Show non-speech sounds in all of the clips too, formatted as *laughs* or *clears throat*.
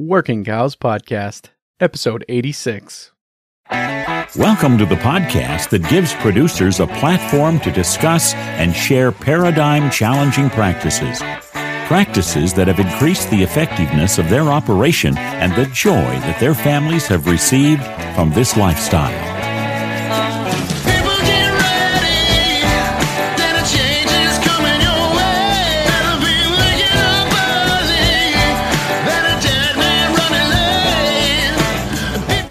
Working Cows Podcast, episode 86. Welcome to the podcast that gives producers a platform to discuss and share paradigm challenging practices. Practices that have increased the effectiveness of their operation and the joy that their families have received from this lifestyle.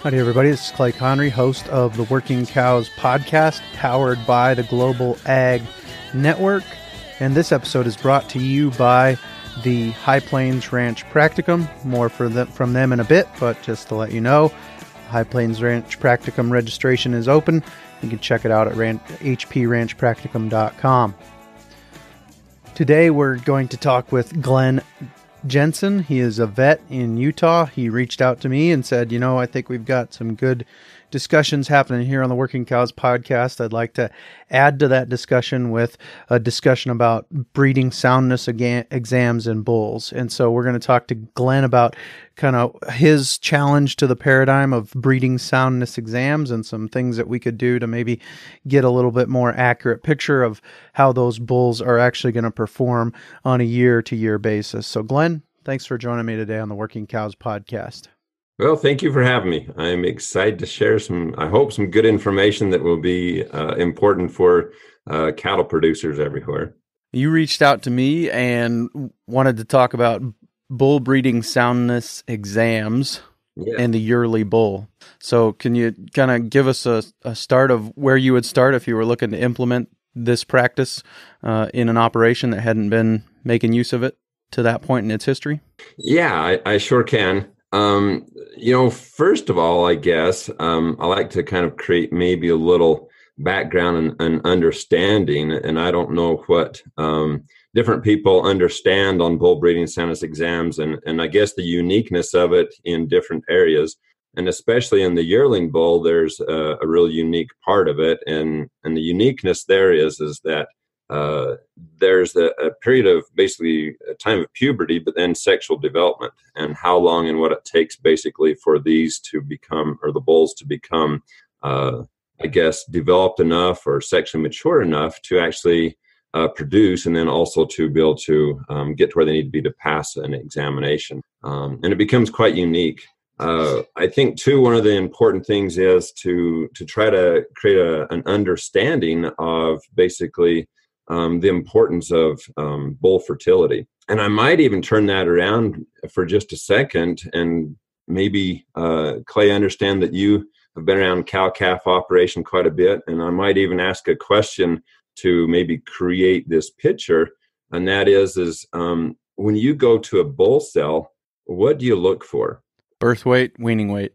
Howdy, everybody. This is Clay Conry, host of the Working Cows Podcast, powered by the Global Ag Network. And this episode is brought to you by the High Plains Ranch Practicum. More them, from them in a bit, but just to let you know, High Plains Ranch Practicum registration is open. You can check it out at ran- hpranchpracticum.com. Today we're going to talk with Glen Jensen. He is a vet in Utah. He reached out to me and said, You know, I think we've got some good discussions happening here on the Working Cows podcast. I'd like to add to that discussion with a discussion about breeding soundness exams in bulls. And so we're going to talk to Glen about kind of his challenge to the paradigm of breeding soundness exams and some things that we could do to maybe get a little bit more accurate picture of how those bulls are actually going to perform on a year to year basis. So, Glen, thanks for joining me today on the Working Cows podcast. Well, thank you for having me. I'm excited to share some, I hope, some good information that will be uh, important for uh, cattle producers everywhere. You reached out to me and wanted to talk about bull breeding soundness exams Yeah. and the yearly bull. So, can you kind of give us a, a start of where you would start if you were looking to implement this practice uh, in an operation that hadn't been making use of it to that point in its history? Yeah, I, I sure can. Um, you know, first of all, I guess um, I like to kind of create maybe a little background and, and understanding, and I don't know what um, different people understand on bull breeding soundness exams, and and I guess the uniqueness of it in different areas, and especially in the yearling bull, there's a, a real unique part of it, and and the uniqueness there is is that uh, there's a, a period of basically a time of puberty, but then sexual development, and how long and what it takes basically for these to become, or the bulls to become, uh, I guess, developed enough or sexually mature enough to actually uh, produce, and then also to be able to um, get to where they need to be to pass an examination. Um, and it becomes quite unique. Uh, I think too one of the important things is to to try to create a, an understanding of basically um, the importance of um, bull fertility. And I might even turn that around for just a second and maybe, uh, Clay, understand that you have been around cow calf operation quite a bit. And I might even ask a question to maybe create this picture. And that is, is um, when you go to a bull cell, what do you look for? Birth weight, weaning weight.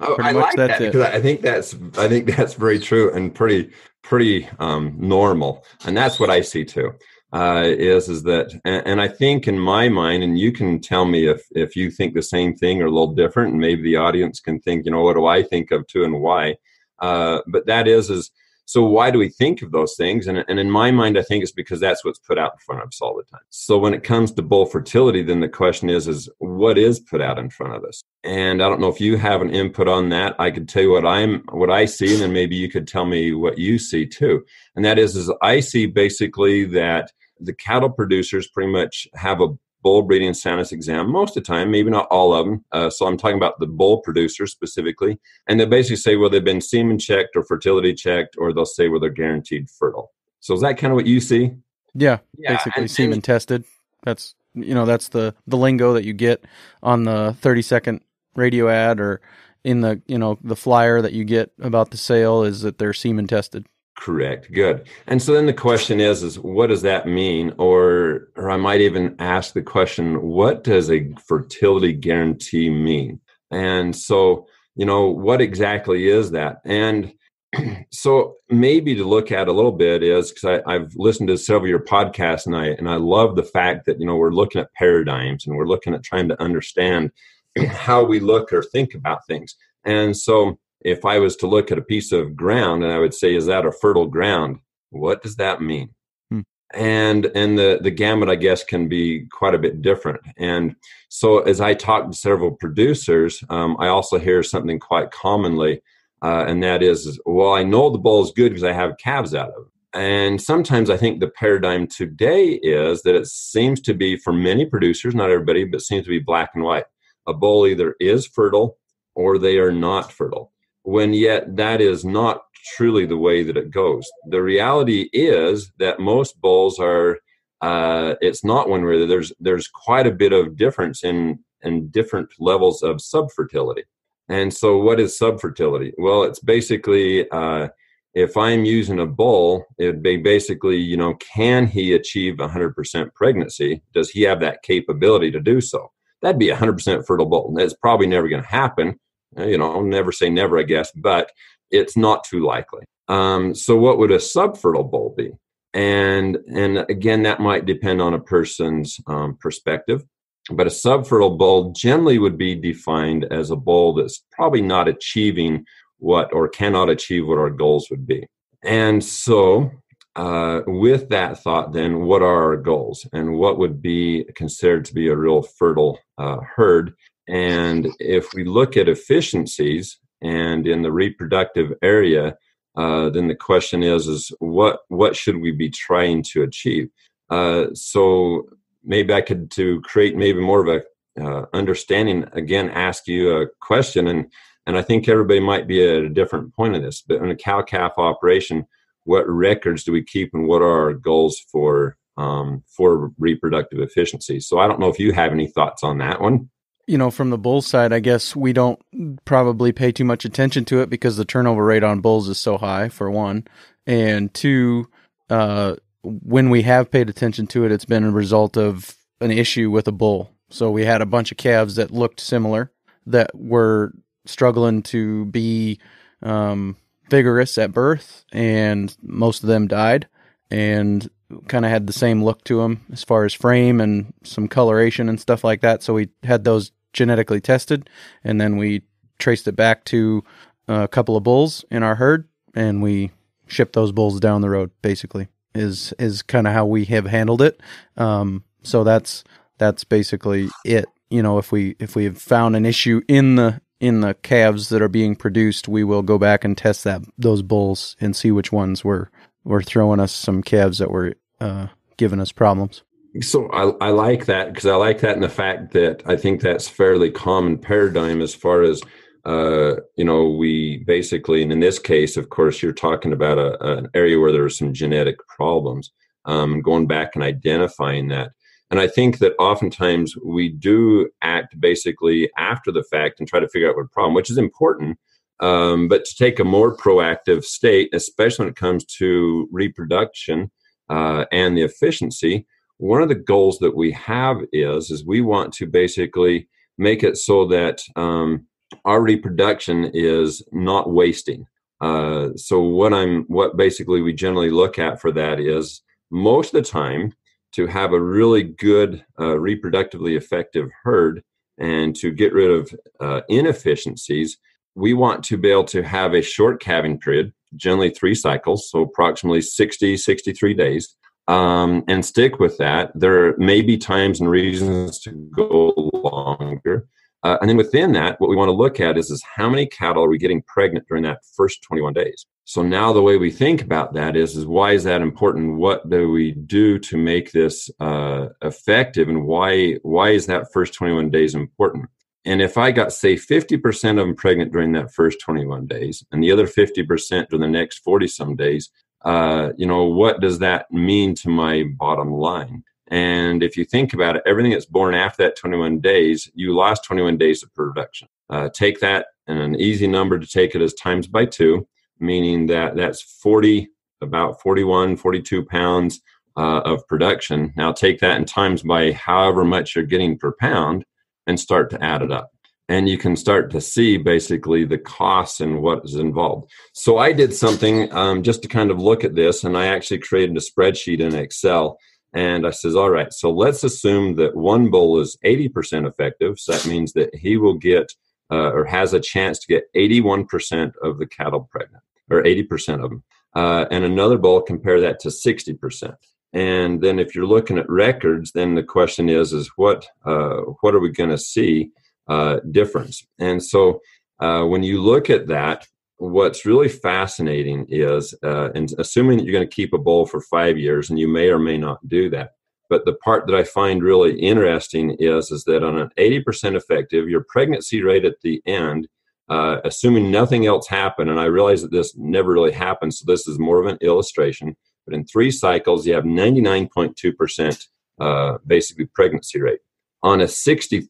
Oh, *laughs* *laughs* I like that it. because I think that's I think that's very true and pretty pretty um, normal, and that's what I see too. Uh, is is that, and, and I think in my mind, and you can tell me if if you think the same thing or a little different, and maybe the audience can think, you know, what do I think of too, and why? Uh, but that is is so why do we think of those things? And, and in my mind, I think it's because that's what's put out in front of us all the time. So when it comes to bull fertility, then the question is, is what is put out in front of us? And I don't know if you have an input on that. I could tell you what I'm, what I see, and then maybe you could tell me what you see too. And that is, is I see basically that the cattle producers pretty much have a bull breeding soundness exam most of the time, maybe not all of them. Uh, so I'm talking about the bull producers specifically. And they basically say, well, they've been semen checked or fertility checked, or they'll say, well, they're guaranteed fertile. So is that kind of what you see? Yeah, Yeah, basically and- semen and- tested. That's you know that's the the lingo that you get on the 30 second radio ad or in the you know the flyer that you get about the sale is that they're semen tested. Correct. Good. And so then the question is, is what does that mean? Or, or I might even ask the question, what does a fertility guarantee mean? And so, you know, what exactly is that? And *clears throat* so maybe to look at a little bit is because I've listened to several of your podcasts and I and I love the fact that you know we're looking at paradigms and we're looking at trying to understand *clears throat* how we look or think about things. And so if I was to look at a piece of ground and I would say, is that a fertile ground? What does that mean? Hmm. and and the the gamut i guess can be quite a bit different and so as i talk to several producers um, i also hear something quite commonly uh, and that is well i know the bull is good because i have calves out of it and sometimes i think the paradigm today is that it seems to be for many producers not everybody but seems to be black and white a bull either is fertile or they are not fertile when yet that is not truly the way that it goes. The reality is that most bulls are. Uh, it's not one where there's there's quite a bit of difference in in different levels of subfertility. And so, what is subfertility? Well, it's basically uh, if I'm using a bull, it'd be basically, you know, can he achieve 100% pregnancy? Does he have that capability to do so? That'd be a 100% fertile bull. And it's probably never going to happen. You know, I'll never say never, I guess, but it's not too likely. Um, so, what would a subfertile bull be? And and again, that might depend on a person's um, perspective. But a subfertile bull generally would be defined as a bull that's probably not achieving what or cannot achieve what our goals would be. And so, uh, with that thought, then what are our goals and what would be considered to be a real fertile uh, herd? And if we look at efficiencies, and in the reproductive area, uh, then the question is is what what should we be trying to achieve? Uh, so maybe I could to create maybe more of a uh, understanding again ask you a question and and I think everybody might be at a different point of this. But in a cow calf operation, what records do we keep and what are our goals for um, for reproductive efficiency? So I don't know if you have any thoughts on that one you know, from the Bulls side, I guess we don't probably pay too much attention to it because the turnover rate on Bulls is so high, for one. And two, uh, when we have paid attention to it, it's been a result of an issue with a bull. So we had a bunch of calves that looked similar that were struggling to be um, vigorous at birth, and most of them died. And kind of had the same look to them as far as frame and some coloration and stuff like that. So we had those genetically tested, and then we traced it back to a couple of bulls in our herd, and we shipped those bulls down the road. Basically, is is kind of how we have handled it. Um, so that's that's basically it. You know, if we if we have found an issue in the in the calves that are being produced, we will go back and test that those bulls and see which ones were were throwing us some calves that were uh, giving us problems. So I, I like that because I like that in the fact that I think that's fairly common paradigm as far as uh, you know we basically and in this case of course you're talking about a, an area where there are some genetic problems um, going back and identifying that and I think that oftentimes we do act basically after the fact and try to figure out what problem, which is important. Um, but to take a more proactive state, especially when it comes to reproduction uh, and the efficiency, one of the goals that we have is is we want to basically make it so that um, our reproduction is not wasting. Uh, so what I'm what basically we generally look at for that is most of the time to have a really good uh, reproductively effective herd and to get rid of uh, inefficiencies we want to be able to have a short calving period generally three cycles so approximately 60 63 days um, and stick with that. There may be times and reasons to go longer. Uh, and then within that, what we want to look at is, is how many cattle are we getting pregnant during that first 21 days? So now the way we think about that is, is why is that important? What do we do to make this uh, effective? And why, why is that first 21 days important? And if I got, say, 50% of them pregnant during that first 21 days and the other 50% during the next 40 some days, uh, you know, what does that mean to my bottom line? And if you think about it, everything that's born after that 21 days, you lost 21 days of production. Uh, take that and an easy number to take it as times by two, meaning that that's 40, about 41, 42 pounds uh, of production. Now take that and times by however much you're getting per pound and start to add it up and you can start to see basically the costs and what is involved. So I did something um, just to kind of look at this, and I actually created a spreadsheet in Excel. And I says, all right, so let's assume that one bull is 80% effective. So that means that he will get uh, or has a chance to get 81% of the cattle pregnant, or 80% of them. Uh, and another bull, compare that to 60%. And then if you're looking at records, then the question is, is what uh, what are we going to see uh, difference? And so uh, when you look at that, what's really fascinating is, uh, and assuming that you're going to keep a bowl for five years, and you may or may not do that. But the part that I find really interesting is, is that on an 80% effective, your pregnancy rate at the end, uh, assuming nothing else happened, and I realize that this never really happens, so this is more of an illustration but in three cycles, you have 99.2% uh, basically pregnancy rate. On a 60%,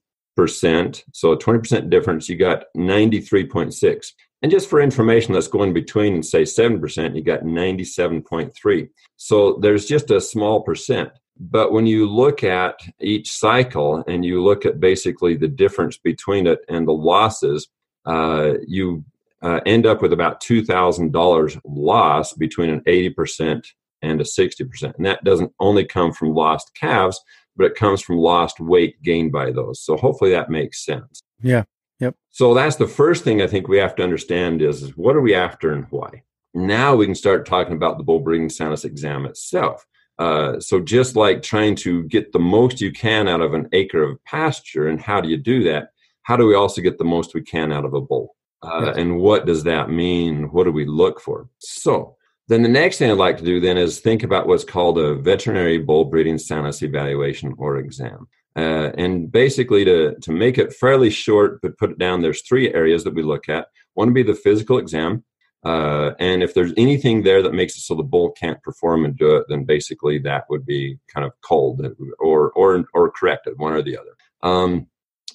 so a 20% difference, you got 93.6. And just for information, let's go in between and say 7%, you got 97.3. So there's just a small percent. But when you look at each cycle and you look at basically the difference between it and the losses, uh, you uh, end up with about $2,000 loss between an 80% and a 60%. And that doesn't only come from lost calves, but it comes from lost weight gained by those. So hopefully that makes sense. Yeah. Yep. So that's the first thing I think we have to understand is, is what are we after and why? Now we can start talking about the bull breeding soundness exam itself. Uh, so just like trying to get the most you can out of an acre of pasture, and how do you do that? How do we also get the most we can out of a bull? Uh, Yes. And what does that mean? What do we look for? So then the next thing I'd like to do then is think about what's called a veterinary bull breeding soundness evaluation or exam. Uh, and basically, to, to make it fairly short, but put it down, there's three areas that we look at. One would be the physical exam. Uh, and if there's anything there that makes it so the bull can't perform and do it, then basically that would be kind of cold or, or, or corrected, one or the other. Um,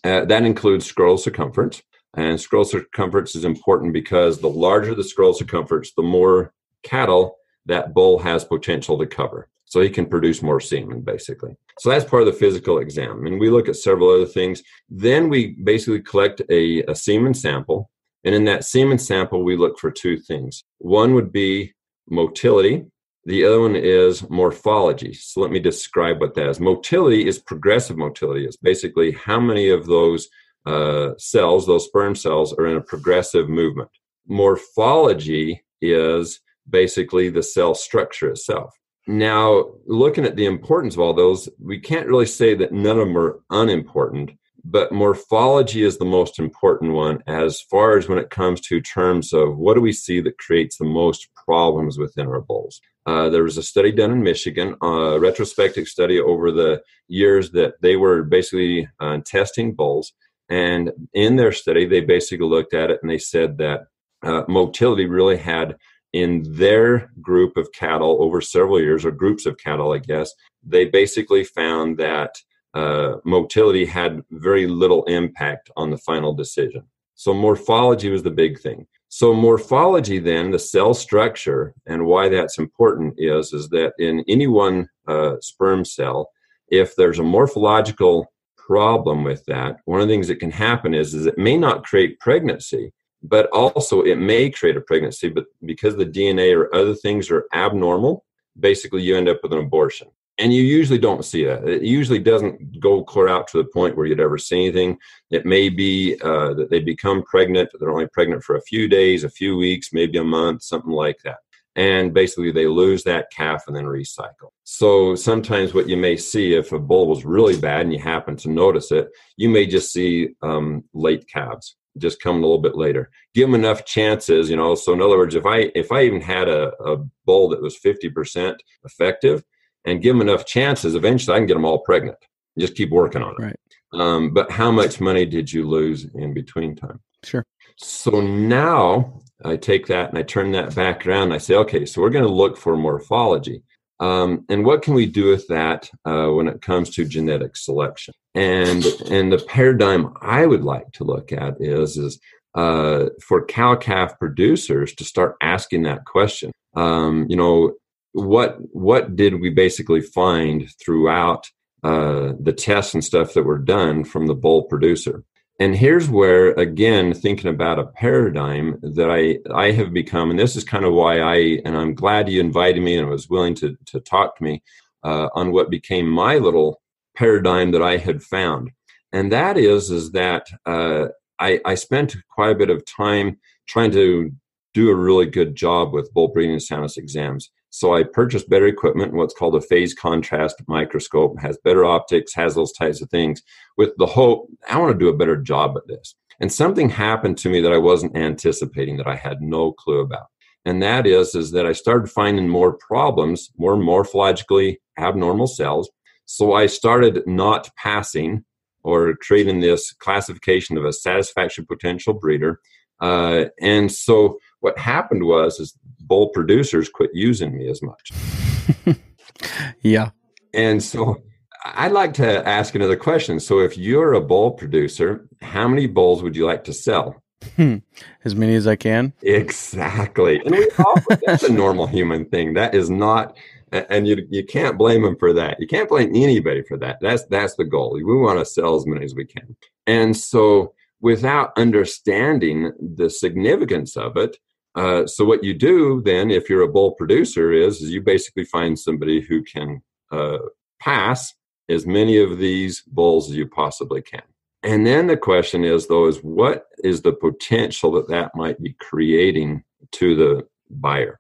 uh, that includes scrotal circumference. And scrotal circumference is important because the larger the scrotal circumference, the more cattle that bull has potential to cover. So he can produce more semen, basically. So that's part of the physical exam. And we look at several other things. Then we basically collect a, a semen sample. And in that semen sample, we look for two things. One would be motility. The other one is morphology. So let me describe what that is. Motility is progressive motility. It's basically how many of those uh, cells, those sperm cells, are in a progressive movement. Morphology is basically the cell structure itself. Now, looking at the importance of all those, we can't really say that none of them are unimportant, but morphology is the most important one as far as when it comes to terms of what do we see that creates the most problems within our bulls. Uh, there was a study done in Michigan, a retrospective study over the years that they were basically uh, testing bulls. And in their study, they basically looked at it and they said that uh, motility really had in their group of cattle over several years, or groups of cattle, I guess, they basically found that uh, motility had very little impact on the final decision. So morphology was the big thing. So morphology, then, the cell structure, and why that's important is is that in any one uh, sperm cell, if there's a morphological problem with that, one of the things that can happen is is it may not create pregnancy, but also it may create a pregnancy, but because the DNA or other things are abnormal, basically you end up with an abortion. And you usually don't see that. It usually doesn't go clear out to the point where you'd ever see anything. It may be uh, that they become pregnant, they're only pregnant for a few days, a few weeks, maybe a month, something like that. And basically, they lose that calf and then recycle. So sometimes, what you may see if a bull was really bad and you happen to notice it, you may just see um, late calves just coming a little bit later. Give them enough chances, you know. So in other words, if I if I even had a, a bull that was fifty percent effective, and give them enough chances, eventually I can get them all pregnant. Just keep working on it. Right. Um, but how much money did you lose in between time? Sure. So now I take that and I turn that back around. And I say, okay, so we're going to look for morphology. Um, and what can we do with that uh, when it comes to genetic selection? And and the paradigm I would like to look at is is uh, for cow calf producers to start asking that question. Um, you know, what what did we basically find throughout uh, the tests and stuff that were done from the bull producer? And here's where, again, thinking about a paradigm that I I have become, and this is kind of why I and I'm glad you invited me and was willing to to talk to me uh, on what became my little paradigm that I had found, and that is is that uh, I I spent quite a bit of time trying to do a really good job with bull breeding and soundness exams. So I purchased better equipment, what's called a phase contrast microscope, has better optics, has those types of things, with the hope I want to do a better job at this. And something happened to me that I wasn't anticipating that I had no clue about. And that is, is that I started finding more problems, more morphologically abnormal cells. So I started not passing or creating this classification of a satisfactory potential breeder. Uh, and so what happened was is bull producers quit using me as much. *laughs* Yeah. And so I'd like to ask another question. So if you're a bowl producer, how many bowls would you like to sell? Hmm. As many as I can. Exactly. And we all, *laughs* that's a normal human thing. That is not and you you can't blame them for that. You can't blame anybody for that. That's that's the goal. We want to sell as many as we can. And so without understanding the significance of it, uh, so what you do then, if you're a bull producer, is, is you basically find somebody who can uh, pass as many of these bulls as you possibly can. And then the question is, though, is what is the potential that that might be creating to the buyer?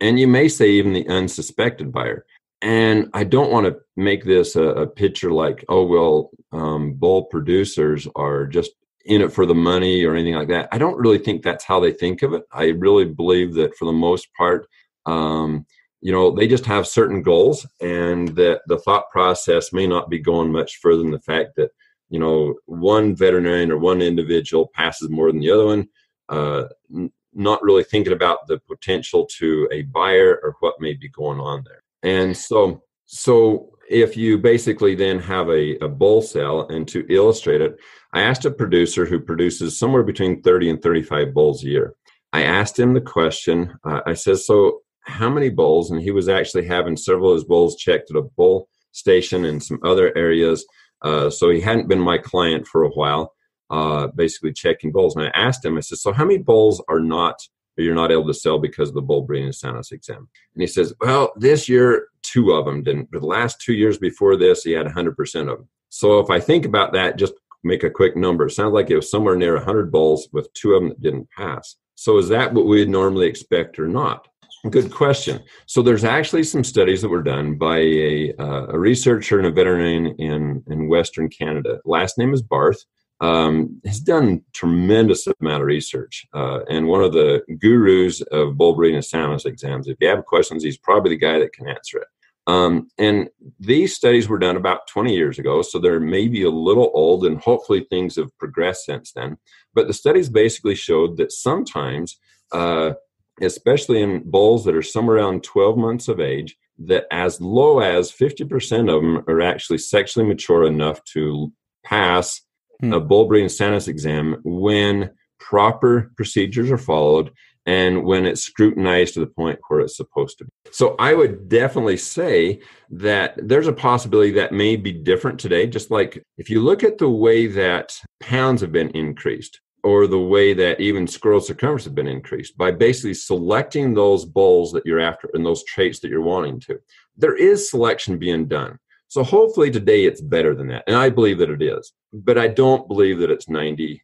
And you may say even the unsuspected buyer. And I don't want to make this a, a picture like, oh, well, um, bull producers are just in it for the money or anything like that. I don't really think that's how they think of it. I really believe that for the most part, um, you know, they just have certain goals and that the thought process may not be going much further than the fact that, you know, one veterinarian or one individual passes more than the other one. Uh, n- not really thinking about the potential to a buyer or what may be going on there. And so, so if you basically then have a, a bull sale, and to illustrate it, I asked a producer who produces somewhere between 30 and 35 bulls a year. I asked him the question. Uh, I said, "So, how many bulls?" And he was actually having several of his bulls checked at a bull station and some other areas. Uh, so he hadn't been my client for a while uh, basically checking bulls. And I asked him, I said, so how many bulls are not, you're not able to sell because of the bull breeding Soundness exam? And he says, well, this year, two of them didn't. But the last two years before this, he had 100% of them. So if I think about that, just make a quick number. It sounds like it was somewhere near 100 bulls with two of them that didn't pass. So is that what we'd normally expect or not? Good question. So there's actually some studies that were done by a, uh, a researcher and a veterinarian in, in Western Canada. Last name is Barth um, has done tremendous amount of research uh, and one of the gurus of bull breeding and soundness exams. If you have questions, he's probably the guy that can answer it. Um, and these studies were done about 20 years ago, so they're maybe a little old, and hopefully things have progressed since then. But the studies basically showed that sometimes, uh, especially in bulls that are somewhere around 12 months of age, that as low as 50% of them are actually sexually mature enough to pass Hmm. a bull breeding soundness exam when proper procedures are followed and when it's scrutinized to the point where it's supposed to be. So I would definitely say that there's a possibility that may be different today. Just like if you look at the way that pounds have been increased, or the way that even scrotal circumference have been increased by basically selecting those bulls that you're after and those traits that you're wanting to. There is selection being done. So hopefully today it's better than that. And I believe that it is, but I don't believe that it's 98%.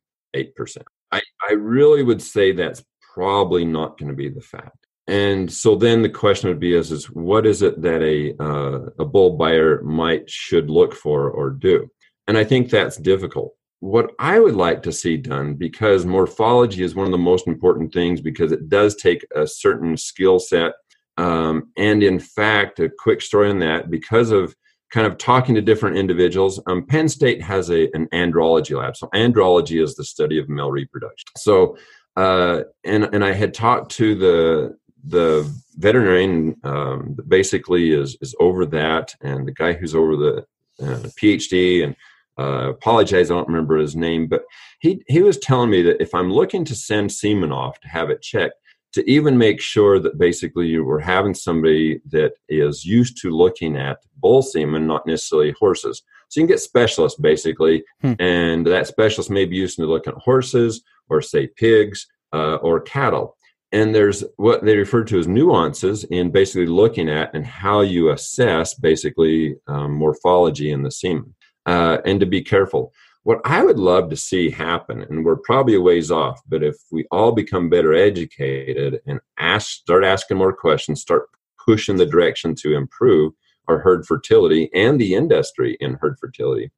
I, I really would say that's probably not going to be the fact. And so then the question would be is, is what is it that a, uh, a bull buyer might should look for or do? And I think that's difficult. What I would like to see done, because morphology is one of the most important things, because it does take a certain skill set. Um, and in fact, a quick story on that, because of kind of talking to different individuals. Um, Penn State has a, an andrology lab. So andrology is the study of male reproduction. So, uh, and and I had talked to the the veterinarian um, basically is is over that, and the guy who's over the uh, PhD. And uh, apologize, I don't remember his name, but he he was telling me that if I'm looking to send semen off to have it checked, to even make sure that basically you were having somebody that is used to looking at bull semen, not necessarily horses. So you can get specialists basically, Hmm. and that specialist may be used to looking at horses or say pigs uh, or cattle. And there's what they refer to as nuances in basically looking at and how you assess basically um, morphology in the semen, uh, and to be careful what I would love to see happen, and we're probably a ways off, but if we all become better educated and ask, start asking more questions, start pushing the direction to improve our herd fertility and the industry in herd fertility.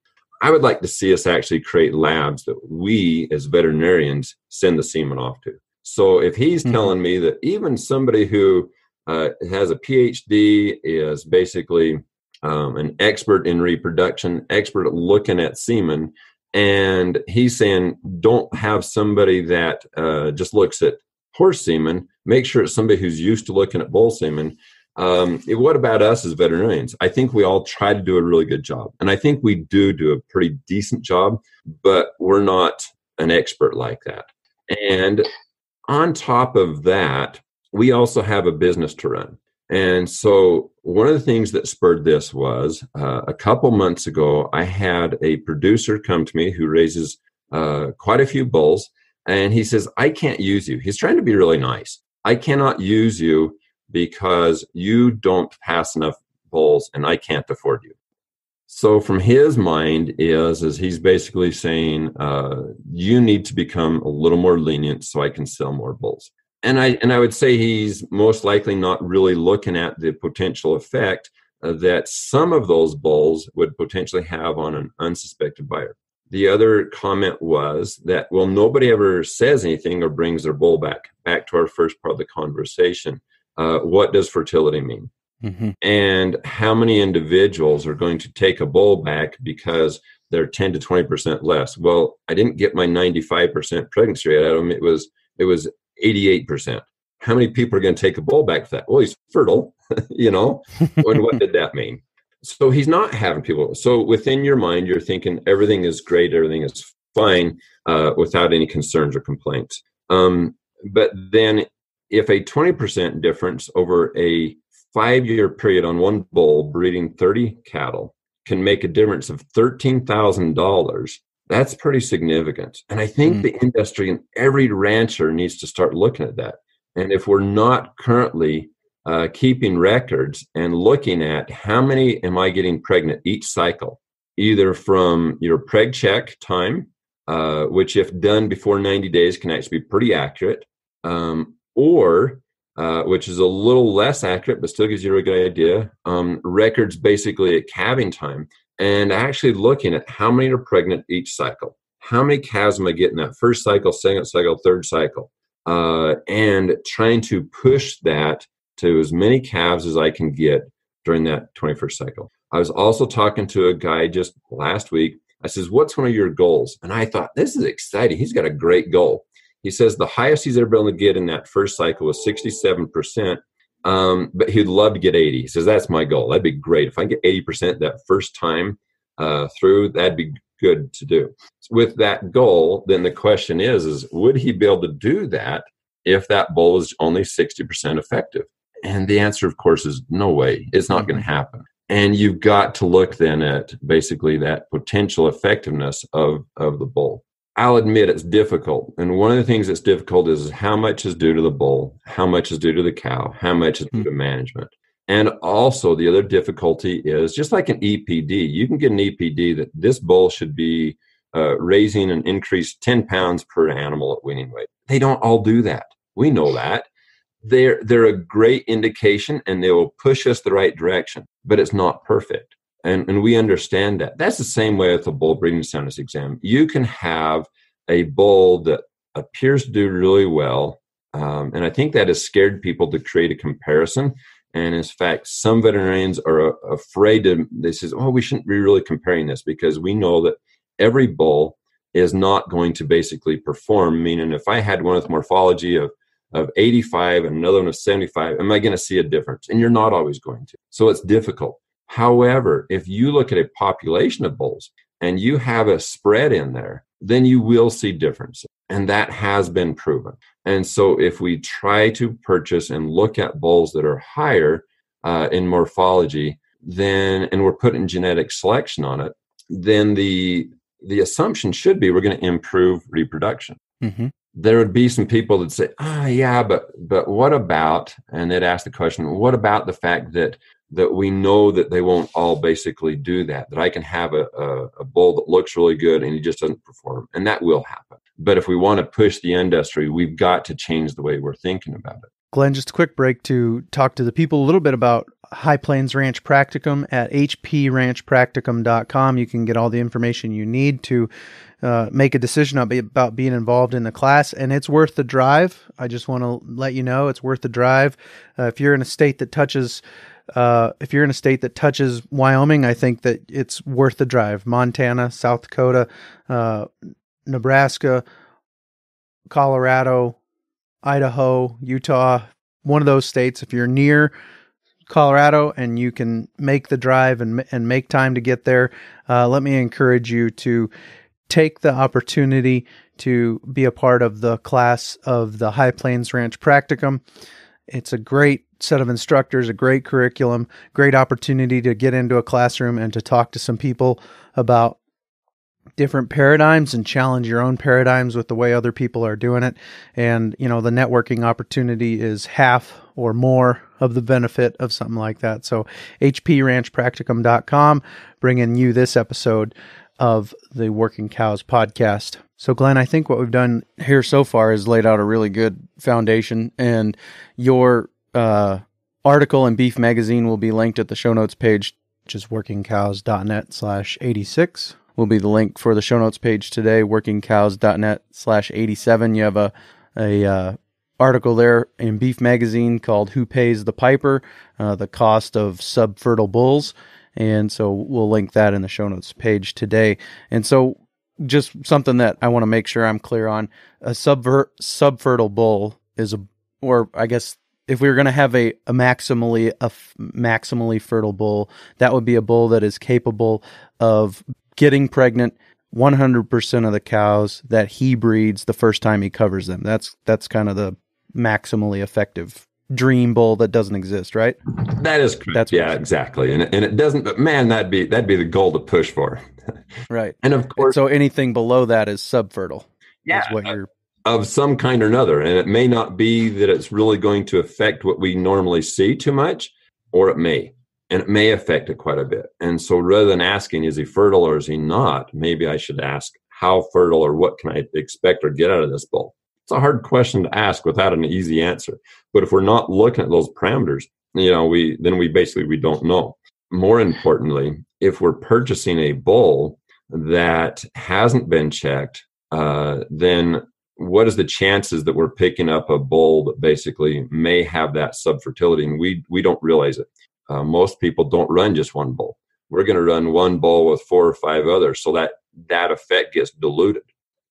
I would like to see us actually create labs that we as veterinarians send the semen off to. So if he's Mhm. telling me that even somebody who uh, has a PhD is basically um, an expert in reproduction, expert at looking at semen, and he's saying don't have somebody that uh, just looks at horse semen. Make sure it's somebody who's used to looking at bull semen. Um, what about us as veterinarians? I think we all try to do a really good job, and I think we do do a pretty decent job, but we're not an expert like that. And on top of that, we also have a business to run. And so, one of the things that spurred this was uh, a couple months ago, I had a producer come to me who raises uh, quite a few bulls. And he says, I can't use you. He's trying to be really nice. I cannot use you because you don't pass enough bulls and I can't afford you. So from his mind is is he's basically saying uh, you need to become a little more lenient so I can sell more bulls. And I and I would say he's most likely not really looking at the potential effect uh, that some of those bulls would potentially have on an unsuspected buyer. The other comment was that well nobody ever says anything or brings their bull back. Back to our first part of the conversation. Uh, what does fertility mean? Mm-hmm. and how many individuals are going to take a bull back because they're 10 to 20 percent less well i didn't get my 95 percent pregnancy rate out of him it was it was 88 percent. How many people are going to take a bull back for that? Well he's fertile *laughs* you know? And what did that mean? So he's not having people so within your mind you're thinking everything is great everything is fine uh, without any concerns or complaints. Um, but then if a 20% difference over a five year period on one bull breeding 30 cattle can make a difference of $13,000, that's pretty significant. And I think Mm. the industry and every rancher needs to start looking at that. And if we're not currently uh, keeping records and looking at how many am I getting pregnant each cycle, either from your preg check time, uh, which if done before 90 days can actually be pretty accurate, um, or uh, which is a little less accurate, but still gives you a good idea. Um, records basically at calving time, and actually looking at how many are pregnant each cycle. How many calves am I getting that first cycle, second cycle, third cycle? Uh, and trying to push that to as many calves as I can get during that 21st cycle. I was also talking to a guy just last week. I says, What's one of your goals? And I thought, This is exciting. He's got a great goal. He says the highest he's ever been able to get in that first cycle was 67%, um, but he'd love to get 80. He says, That's my goal. That'd be great. If I get 80% that first time uh, through, that'd be good to do. With that goal, then the question is, is would he be able to do that if that bull is only 60% effective? And the answer, of course, is no way. It's not going to happen. And you've got to look then at basically that potential effectiveness of, of the bull. I'll admit it's difficult. And one of the things that's difficult is how much is due to the bull, how much is due to the cow, how much is due to management. And also, the other difficulty is just like an EPD, you can get an EPD that this bull should be uh, raising an increase 10 pounds per animal at weaning weight. They don't all do that. We know that. They're, they're a great indication and they will push us the right direction, but it's not perfect. And, and we understand that. That's the same way with a bull breeding soundness exam. You can have a bull that appears to do really well. Um, and I think that has scared people to create a comparison. And in fact, some veterinarians are uh, afraid to, they says, oh, we shouldn't be really comparing this because we know that every bull is not going to basically perform. Meaning, if I had one with morphology of, of 85 and another one of 75, am I going to see a difference? And you're not always going to. So it's difficult. However, if you look at a population of bulls and you have a spread in there, then you will see differences. And that has been proven. And so if we try to purchase and look at bulls that are higher uh, in morphology, then and we're putting genetic selection on it, then the the assumption should be we're going to improve reproduction. Mm-hmm. There would be some people that say, "Ah, yeah, but but what about?" And they'd ask the question, "What about the fact that that we know that they won't all basically do that? That I can have a, a, a bull that looks really good and he just doesn't perform, and that will happen. But if we want to push the industry, we've got to change the way we're thinking about it. Glen, just a quick break to talk to the people a little bit about High Plains Ranch Practicum at hpranchpracticum.com. You can get all the information you need to uh, make a decision about being involved in the class, and it's worth the drive. I just want to let you know it's worth the drive. Uh, if you're in a state that touches, uh, if you're in a state that touches Wyoming, I think that it's worth the drive. Montana, South Dakota, uh, Nebraska, Colorado, Idaho, Utah, one of those states. If you're near Colorado and you can make the drive and and make time to get there, uh, let me encourage you to take the opportunity to be a part of the class of the High Plains Ranch Practicum. It's a great set of instructors, a great curriculum, great opportunity to get into a classroom and to talk to some people about different paradigms and challenge your own paradigms with the way other people are doing it. And, you know, the networking opportunity is half or more of the benefit of something like that. So, hpranchpracticum.com bringing you this episode of the Working Cows podcast. So, Glen, I think what we've done here so far is laid out a really good foundation, and your uh, article in Beef Magazine will be linked at the show notes page, which is workingcows.net slash 86 will be the link for the show notes page today, workingcows.net slash 87. You have a, a uh, article there in Beef Magazine called Who Pays the Piper? Uh, the Cost of Subfertile Bulls. And so we'll link that in the show notes page today. And so just something that I want to make sure I'm clear on a subvert subfertile bull is a, or I guess if we were going to have a, a maximally a f- maximally fertile bull, that would be a bull that is capable of getting pregnant 100% of the cows that he breeds the first time he covers them. That's that's kind of the maximally effective dream bull that doesn't exist, right? That is correct. That's yeah, exactly. And and it doesn't. But man, that'd be that'd be the goal to push for. Right. *laughs* And of And course, so anything below that is subfertile. yeah, Is what you're of some kind or another. And it may not be that it's really going to affect what we normally see too much, or it may. And it may affect it quite a bit. And so rather than asking, is he fertile or is he not, maybe I should ask, how fertile or what can I expect or get out of this bull? It's a hard question to ask without an easy answer. But if we're not looking at those parameters, you know, we then we basically we don't know. More importantly, if we're purchasing a bull that hasn't been checked, uh, then what is the chances that we're picking up a bull that basically may have that subfertility? And we we don't realize it. Uh, most people don't run just one bull. We're going to run one bull with four or five others so that that effect gets diluted.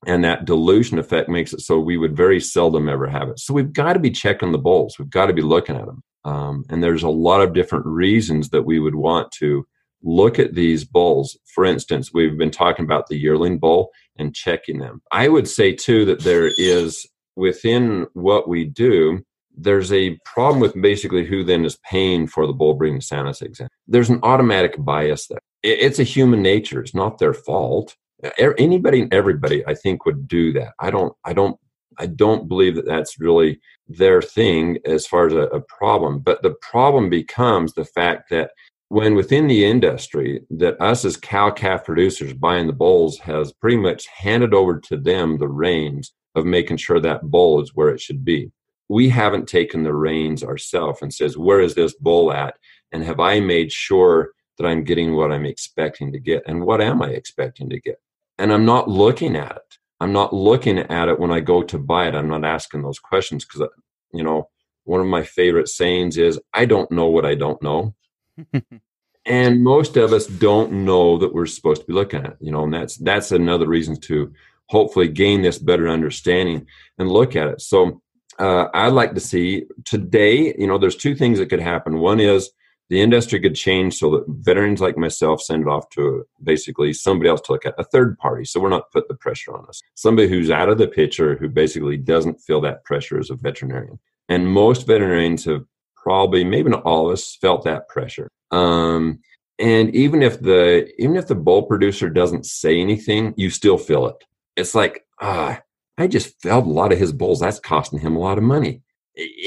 And that dilution effect makes it so we would very seldom ever have it. So we've got to be checking the bulls. We've got to be looking at them. Um, and there's a lot of different reasons that we would want to look at these bulls for instance we've been talking about the yearling bull and checking them. I would say too that there is within what we do, there's a problem with basically who then is paying for the bull breeding soundness exam. There's an automatic bias there. It's a human nature. It's not their fault. Anybody and everybody, I think, would do that. I don't. I don't. I don't believe that that's really their thing as far as a, a problem. But the problem becomes the fact that when within the industry that us as cow calf producers buying the bulls has pretty much handed over to them the reins of making sure that bull is where it should be. We haven't taken the reins ourselves and says where is this bull at? And have i made sure that i'm getting what i'm expecting to get? And what am i expecting to get? And i'm not looking at it. I'm not looking at it when i go to buy it. I'm not asking those questions because you know one of my favorite sayings is i don't know what i don't know *laughs* and most of us don't know that we're supposed to be looking at you know and that's that's another reason to hopefully gain this better understanding and look at it. So uh, i'd like to see today you know there's two things that could happen. One is the industry could change so that veterans like myself send it off to basically somebody else to look at a third party. So we're not put the pressure on us. Somebody who's out of the picture who basically doesn't feel that pressure as a veterinarian. And most veterinarians have probably maybe not all of us felt that pressure. Um, and even if the even if the bull producer doesn't say anything you still feel it. It's like ah i just felt a lot of his bulls that's costing him a lot of money.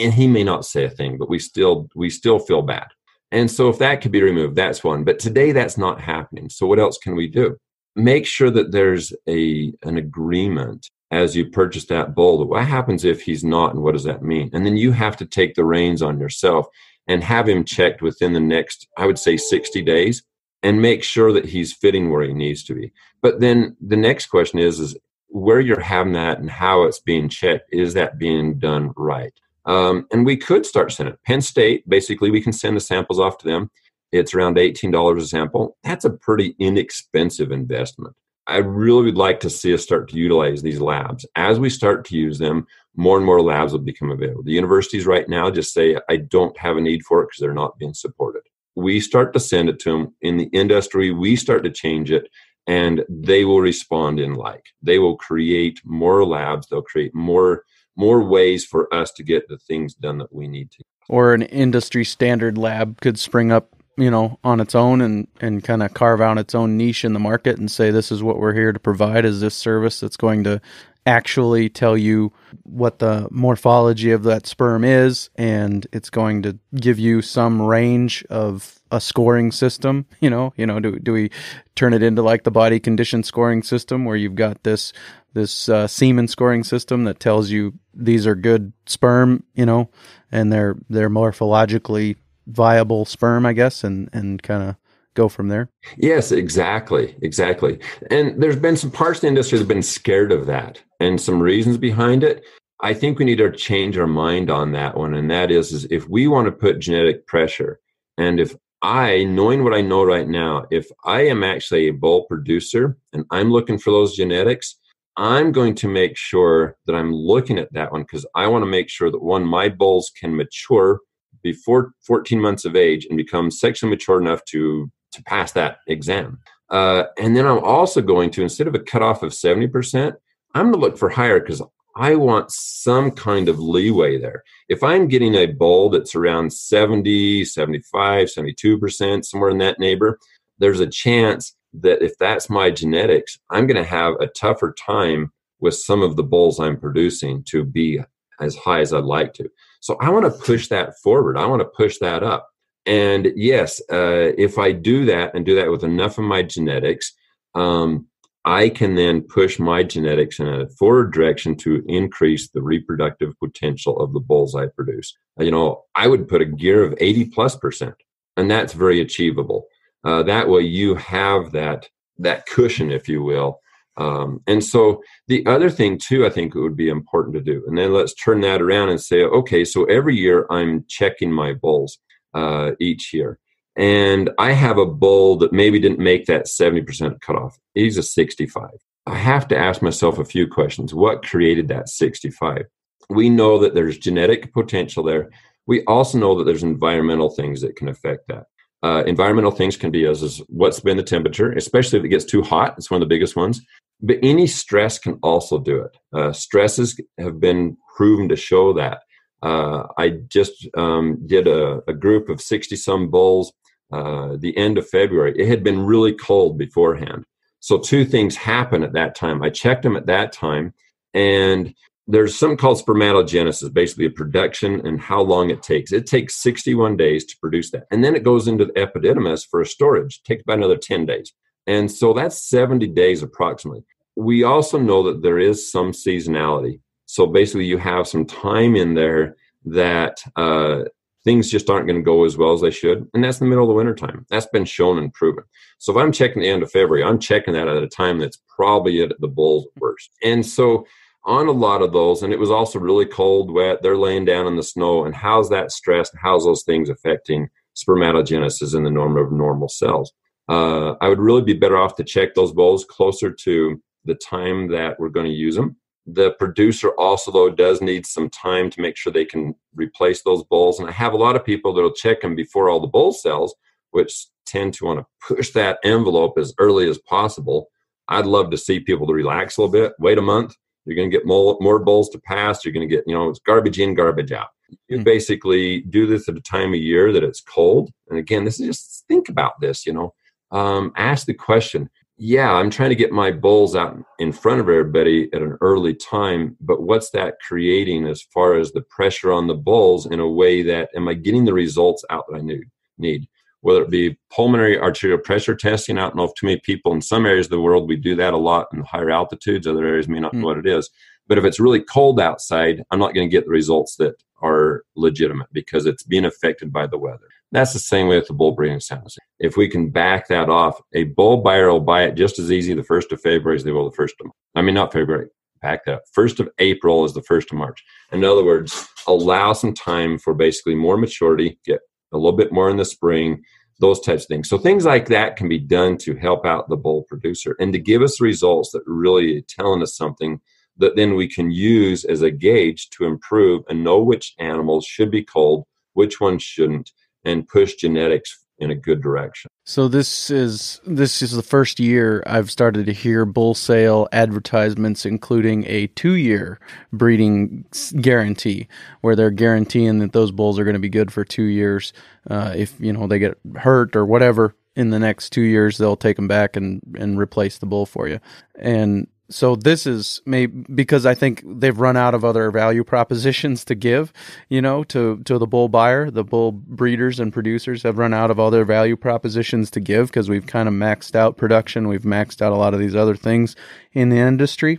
And he may not say a thing but we still we still feel bad. And so if that could be removed that's one. But today that's not happening. So what else can we do? Make sure that there's a an agreement as you purchase that bull. What happens if he's not, and what does that mean? And then you have to take the reins on yourself and have him checked within the next, I would say, 60 days and make sure that he's fitting where he needs to be. But then the next question is, is where you're having that and how it's being checked. Is that being done right? Um, and we could start sending it. Penn State, basically, we can send the samples off to them. It's around $18 a sample. That's a pretty inexpensive investment. I really would like to see us start to utilize these labs. As we start to use them, more and more labs will become available. The universities right now just say, I don't have a need for it because they're not being supported. We start to send it to them. In the industry, we start to change it and they will respond in like. They will create more labs, they'll create more more ways for us to get the things done that we need to. Or an industry standard lab could spring up you know on its own and and kind of carve out its own niche in the market and say this is what we're here to provide. Is this service that's going to actually tell you what the morphology of that sperm is and it's going to give you some range of a scoring system? You know you know do, do we turn it into like the body condition scoring system where you've got this this uh, semen scoring system that tells you these are good sperm you know and they're they're morphologically viable sperm i guess and and kind of go from there Yes, exactly, exactly. And there's been some parts of the industry that have been scared of that, and some reasons behind it. I think we need to change our mind on that one, and that is, is if we want to put genetic pressure, and if I, knowing what I know right now, if I am actually a bull producer and I'm looking for those genetics, I'm going to make sure that I'm looking at that one because I want to make sure that one, my bulls can mature before 14 months of age and become sexually mature enough to to pass that exam. Uh, and then I'm also going to, instead of a cutoff of 70%, I'm going to look for higher because I want some kind of leeway there. If I'm getting a bull that's around 70, 75, 72%, somewhere in that neighbor, there's a chance that if that's my genetics, I'm going to have a tougher time with some of the bulls I'm producing to be as high as I'd like to. So I want to push that forward. I want to push that up. And yes, uh, if I do that and do that with enough of my genetics, um, I can then push my genetics in a forward direction to increase the reproductive potential of the bulls I produce. You know, I would put a gear of 80 plus percent, and that's very achievable. Uh, that way, you have that that cushion, if you will. Um, and so the other thing too, I think it would be important to do, and then let's turn that around and say, okay, so every year I'm checking my bulls uh, each year. And I have a bull that maybe didn't make that 70% cutoff. He's a 65. I have to ask myself a few questions. What created that 65? We know that there's genetic potential there. We also know that there's environmental things that can affect that. Uh, environmental things can be as is what's been the temperature, especially if it gets too hot. It's one of the biggest ones. But any stress can also do it. Uh, stresses have been proven to show that. Uh, I just um, did a, a, group of 60 some bulls uh, the end of February. It had been really cold beforehand. So, two things happened at that time. I checked them at that time, and there's something called spermatogenesis, basically a production and how long it takes. It takes 61 days to produce that. And then it goes into the epididymis for a storage. It takes about another 10 days. And so that's 70 days approximately. We also know that there is some seasonality. So basically, you have some time in there that uh, things just aren't going to go as well as they should. And that's the middle of the winter time. That's been shown and proven. So if I'm checking the end of February, I'm checking that at a time that's probably at the bull's worst. And so on a lot of those, and it was also really cold, wet, they're laying down in the snow. And how's that stress? How's those things affecting spermatogenesis in the norm of normal cells? Uh, I would really be better off to check those bulls closer to the time that we're going to use them the producer also though does need some time to make sure they can replace those bulls and i have a lot of people that'll check them before all the bull cells which tend to want to *laughs* push that envelope as early as possible i'd love to see people to relax a little bit wait a month you're going to get more, more bulls to pass. You're going to get you know it's garbage in garbage out. You mm-hmm. basically do this at a time of year that it's cold. And again this is just think about this you know. Um, ask the question. Yeah, I'm trying to get my bulls out in front of everybody at an early time, but what's that creating as far as the pressure on the bulls in a way that am I getting the results out that I need? Need whether it be pulmonary arterial pressure testing. I don't know if too many people in some areas of the world we do that a lot in higher altitudes. Other areas may not know Mm. what it is. But if it's really cold outside, I'm not going to get the results that are legitimate because it's being affected by the weather. That's the same way with the bull breeding sounds. If we can back that off, a bull buyer will buy it just as easy the first of February as they will the first of. I mean, not February. Back that up. First of April is the first of March. In other words, allow some time for basically more maturity, get a little bit more in the spring, those types of things. So things like that can be done to help out the bull producer and to give us results that really are telling us something that then we can use as a gauge to improve and know which animals should be culled, which ones shouldn't, and push genetics in a good direction. So this is this is the first year I've started to hear bull sale advertisements, including a two-year breeding guarantee, where they're guaranteeing that those bulls are going to be good for two years. Uh, if you know they get hurt or whatever in the next two years, they'll take them back and and replace the bull for you. And so this is maybe because I think they've run out of other value propositions to give, you know, to to the bull buyer, the bull breeders and producers have run out of other value propositions to give because we've kind of maxed out production, we've maxed out a lot of these other things in the industry.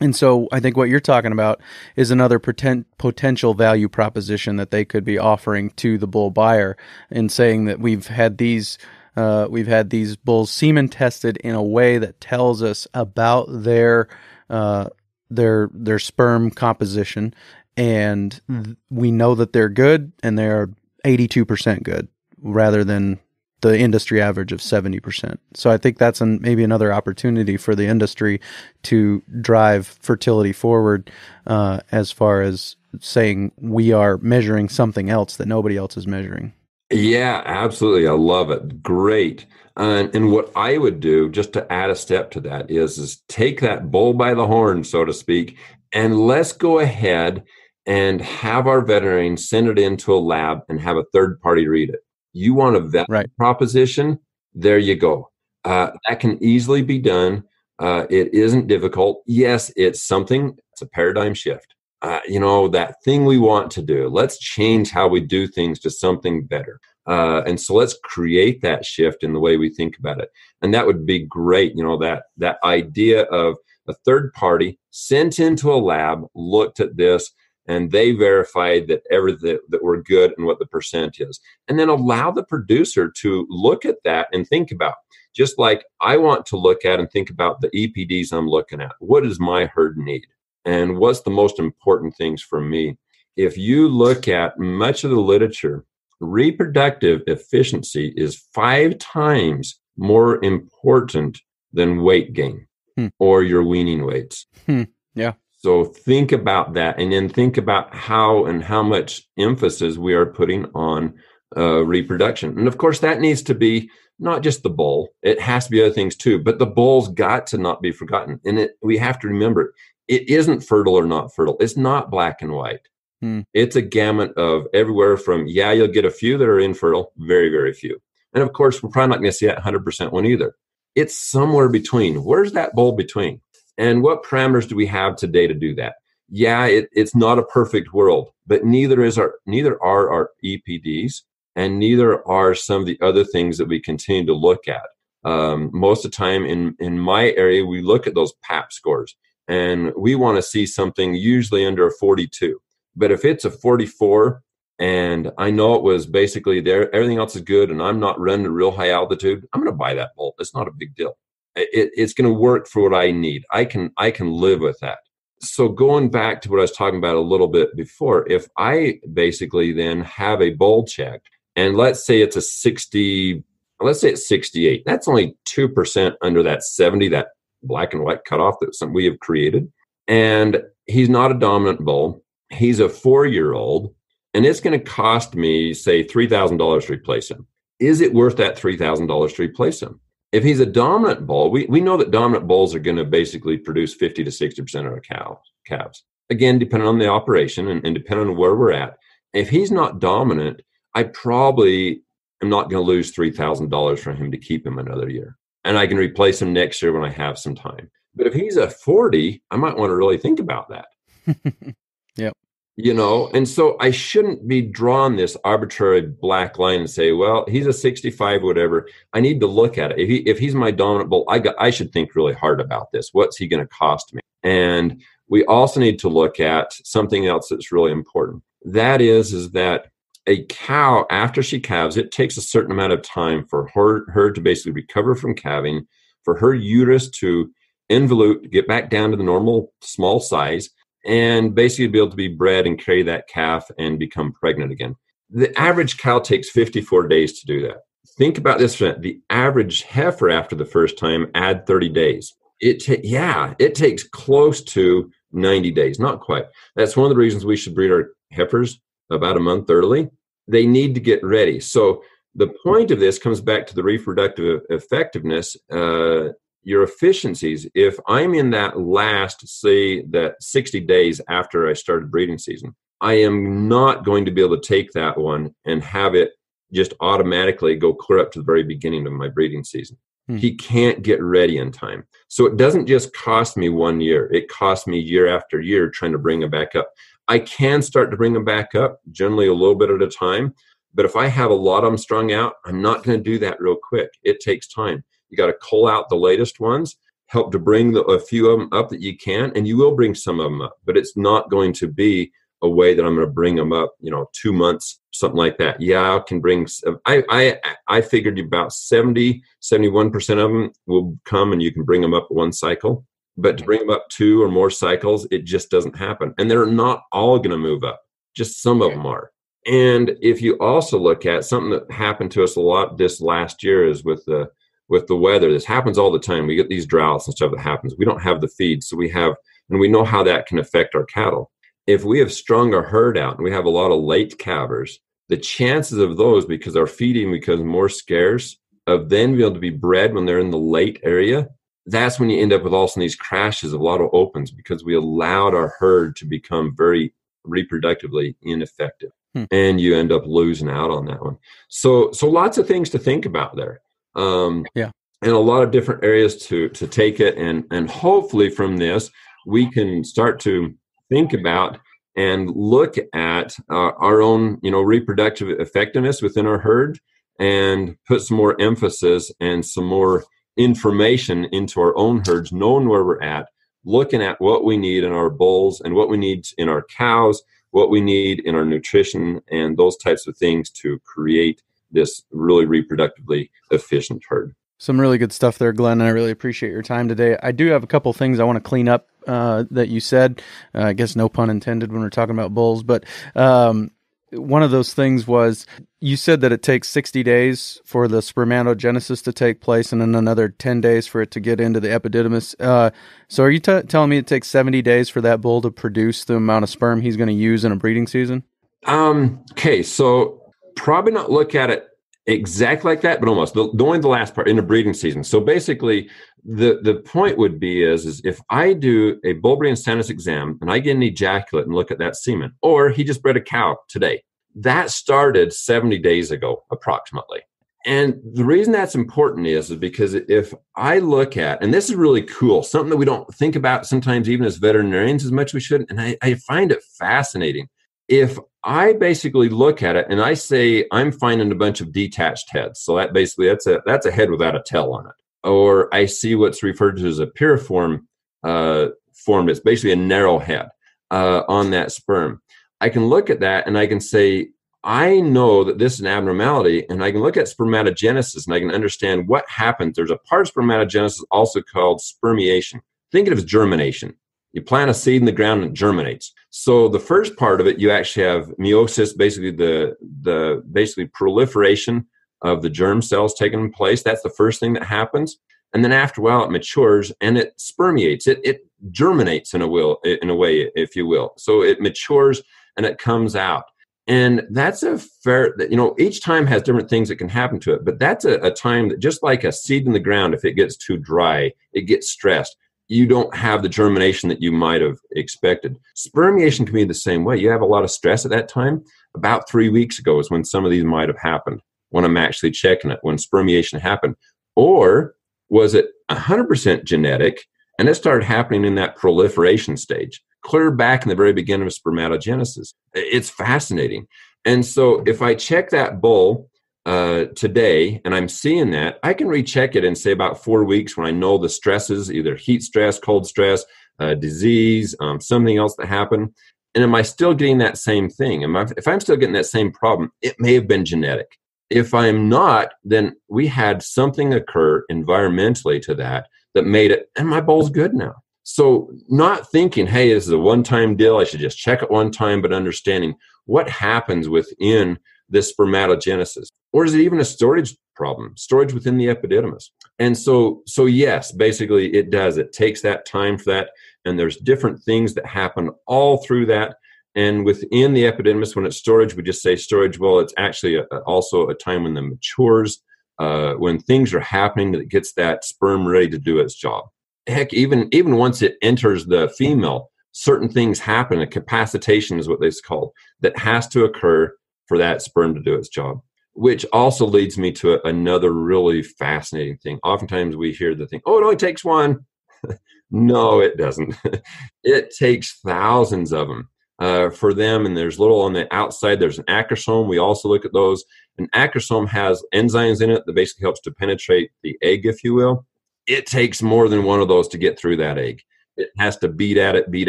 And so I think what you're talking about is another poten- potential value proposition that they could be offering to the bull buyer in saying that we've had these uh, we've had these bulls semen tested in a way that tells us about their uh, their their sperm composition, and th- we know that they're good, and they're 82% good, rather than the industry average of 70%. So I think that's an, maybe another opportunity for the industry to drive fertility forward uh, as far as saying we are measuring something else that nobody else is measuring. Yeah, absolutely. I love it. Great. And, and what I would do, just to add a step to that, is is take that bull by the horn, so to speak, and let's go ahead and have our veterinarian send it into a lab and have a third party read it. You want a vet Right. proposition? There you go. Uh, that can easily be done. Uh, it isn't difficult. Yes, it's something. It's a paradigm shift. Uh, you know that thing we want to do. Let's change how we do things to something better. Uh, and so let's create that shift in the way we think about it. And that would be great. You know that that idea of a third party sent into a lab, looked at this, and they verified that everything that we're good and what the percent is and then allow the producer to look at that and think about just like i want to look at and think about the epds i'm looking at what does my herd need and what's the most important things for me if you look at much of the literature reproductive efficiency is five times more important than weight gain Hmm. or your weaning weights Hmm. Yeah. so think about that and then think about how and how much emphasis we are putting on uh, reproduction. And of course, that needs to be not just the bull, it has to be other things too, but the bull's got to not be forgotten. And it, we have to remember it isn't fertile or not fertile, it's not black and white. Hmm. It's a gamut of everywhere from, yeah, you'll get a few that are infertile, very, very few. And of course, we're probably not going to see that 100% one either. It's somewhere between. Where's that bowl between? And what parameters do we have today to do that? Yeah, it, it's not a perfect world, but neither is our neither are our EPDs, and neither are some of the other things that we continue to look at. Um, most of the time in in my area, we look at those PAP scores, and we want to see something usually under a 42. But if it's a 44, and I know it was basically there, everything else is good, and I'm not running a real high altitude, I'm going to buy that bolt. It's not a big deal it, it's going to work for what I need. I can I can live with that. So going back to what I was talking about a little bit before, if I basically then have a bowl checked, and let's say it's a 60, let's say it's 68, that's only 2% under that 70, that black and white cutoff that some we have created. And he's not a dominant bull. He's a four year old, and it's going to cost me, say, $3,000 to replace him. Is it worth that $3,000 to replace him? if he's a dominant bull, we, we know that dominant bulls are going to basically produce 50 to 60% of our cows, calves. Again, depending on the operation and, and depending on where we're at. If he's not dominant, I probably am not going to lose $3,000 for him to keep him another year. And I can replace him next year when I have some time. But if he's a 40, I might want to really think about that. *laughs* Yep. you know and so i shouldn't be drawn this arbitrary black line and say well he's a 65 whatever i need to look at it if, he, if he's my dominant bull i got i should think really hard about this what's he going to cost me and we also need to look at something else that's really important that is is that a cow after she calves it takes a certain amount of time for her her to basically recover from calving for her uterus to involute get back down to the normal small size and basically be able to be bred and carry that calf and become pregnant again. The average cow takes 54 days to do that. Think about this: the average heifer after the first time add 30 days. It ta- yeah, it takes close to 90 days, not quite. That's one of the reasons we should breed our heifers about a month early. They need to get ready. So the point of this comes back to the reproductive effectiveness uh, your efficiencies if i'm in that last say that 60 days after i started breeding season i am not going to be able to take that one and have it just automatically go clear up to the very beginning of my breeding season Hmm. he can't get ready in time so it doesn't just cost me one year it costs me year after year trying to bring him back up i can start to bring them back up generally a little bit at a time but if i have a lot of them strung out i'm not going to do that real quick it takes time you got to cull out the latest ones, help to bring the, a few of them up that you can, and you will bring some of them up. But it's not going to be a way that I'm going to bring them up, you know, two months, something like that. Yeah, I can bring, I, I, I figured about 70, 71% of them will come and you can bring them up one cycle. But to bring them up two or more cycles, it just doesn't happen. And they're not all going to move up, just some of them are. And if you also look at something that happened to us a lot this last year is with the with the weather. This happens all the time. We get these droughts and stuff that happens. We don't have the feed, so we have, and we know how that can affect our cattle. If we have strung our herd out and we have a lot of late calvers, the chances of those, because our feeding becomes more scarce, of then being able to be bred when they're in the late area, that's when you end up with also these crashes of a lot of opens because we allowed our herd to become very reproductively ineffective. Hmm. And you end up losing out on that one. So, so lots of things to think about there um, Yeah. and a lot of different areas to to take it and and hopefully from this we can start to think about and look at uh, our own you know reproductive effectiveness within our herd and put some more emphasis and some more information into our own herds knowing where we're at looking at what we need in our bulls and what we need in our cows what we need in our nutrition and those types of things to create this really reproductively efficient herd. Some really good stuff there, Glen. And I really appreciate your time today. I do have a couple things I want to clean up uh, that you said. Uh, I guess no pun intended when we're talking about bulls, but um, one of those things was you said that it takes 60 days for the spermatogenesis to take place and then another 10 days for it to get into the epididymis. Uh, so are you t- telling me it takes 70 days for that bull to produce the amount of sperm he's going to use in a breeding season? Um, okay, so probably not look at it exactly like that, but almost. The, only the last part in the breeding season. So basically, the the point would be is is if I do a bull breeding status exam and I get an ejaculate and look at that semen, or he just bred a cow today, that started 70 days ago approximately. And the reason that's important is, is because if I look at, and this is really cool, something that we don't think about sometimes even as veterinarians as much as we should, and I, I find it fascinating. If I basically look at it and I say I'm finding a bunch of detached heads, so that basically that's a that's a head without a tail on it, or I see what's referred to as a piriform uh, form. It's basically a narrow head uh, on that sperm. I can look at that and I can say I know that this is an abnormality, and I can look at spermatogenesis and I can understand what happens. There's a part of spermatogenesis also called spermiation. Think of it as germination. You plant a seed in the ground and it germinates. So the first part of it, you actually have meiosis, basically the the basically proliferation of the germ cells taking place. That's the first thing that happens. And then after a while, it matures and it spermiates. It it germinates in a will in a way, if you will. So it matures and it comes out. And that's a fair, you know, each time has different things that can happen to it. But that's a, a time that just like a seed in the ground, if it gets too dry, it gets stressed you don't have the germination that you might have expected. Spermiation can be the same way. You have a lot of stress at that time. About three weeks ago is when some of these might have happened, when I'm actually checking it, when spermiation happened. Or was it 100% genetic And it started happening in that proliferation stage, clear back in the very beginning of spermatogenesis. It's fascinating. And so if I check that bull uh, today and I'm seeing that, I can recheck it in say about four weeks when I know the stresses, either heat stress, cold stress, uh, disease, um, something else that happened. And am I still getting that same thing? Am I, if I'm still getting that same problem, it may have been genetic. If I'm not, then we had something occur environmentally to that that made it, and my bull's good now. So, not thinking, hey, this is a one time deal, I should just check it one time, but understanding what happens within this spermatogenesis. Or is it even a storage problem, storage within the epididymis? And so, so yes, basically it does. It takes that time for that. And there's different things that happen all through that. And within the epididymis, when it's storage, we just say storage. Well, it's actually a, also a time when the matures uh, when things are happening that gets that sperm ready to do its job. Heck, even even once it enters the female, certain things happen. A capacitation is what they called that has to occur for that sperm to do its job. Which also leads me to a, another really fascinating thing. Oftentimes we hear the thing, "Oh, it only takes one." *laughs* no, it doesn't. *laughs* it takes thousands of them uh, for them. And there's little on the outside. There's an acrosome. We also look at those. An acrosome has enzymes in it that basically helps to penetrate the egg, if you will. It takes more than one of those to get through that egg. It has to beat at it, beat